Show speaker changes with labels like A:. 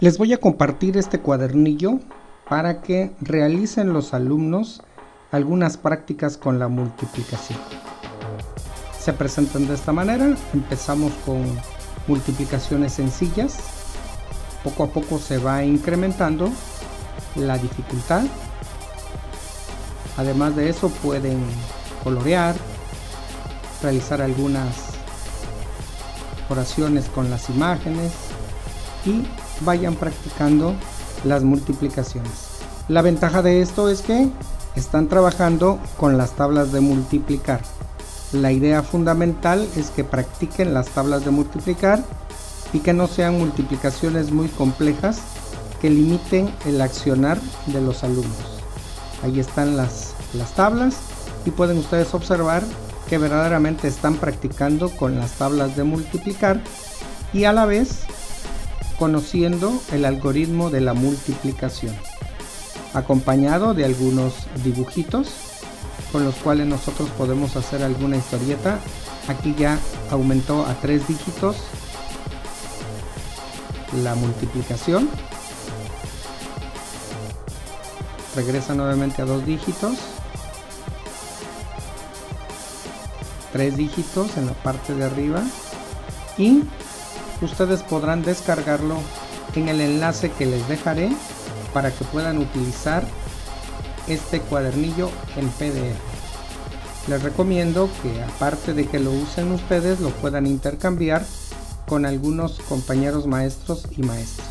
A: Les voy a compartir este cuadernillo para que realicen los alumnos algunas prácticas con la multiplicación. Se presentan de esta manera, empezamos con multiplicaciones sencillas, poco a poco se va incrementando la dificultad. Además de eso pueden colorear, realizar algunas oraciones con las imágenes y vayan practicando las multiplicaciones. La ventaja de esto es que están trabajando con las tablas de multiplicar. La idea fundamental es que practiquen las tablas de multiplicar y que no sean multiplicaciones muy complejas que limiten el accionar de los alumnos. Ahí están las, las tablas y pueden ustedes observar que verdaderamente están practicando con las tablas de multiplicar y a la vez conociendo el algoritmo de la multiplicación, acompañado de algunos dibujitos con los cuales nosotros podemos hacer alguna historieta. Aquí ya aumentó a tres dígitos la multiplicación. Regresa nuevamente a dos dígitos. Tres dígitos en la parte de arriba. Y ustedes podrán descargarlo en el enlace que les dejaré para que puedan utilizar este cuadernillo en PDF. Les recomiendo que aparte de que lo usen ustedes, lo puedan intercambiar con algunos compañeros maestros y maestras.